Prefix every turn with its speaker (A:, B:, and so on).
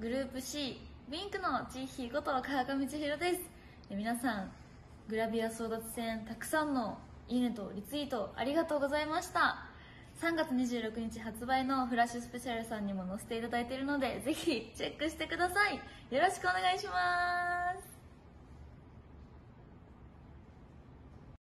A: グループ C ウィンクのチーヒーこと川上千尋です。皆さんグラビア争奪戦たくさんのいいねとリツイートありがとうございました。3月26日発売のフラッシュスペシャルさんにも載せていただいているのでぜひチェックしてください。よろしくお願いします。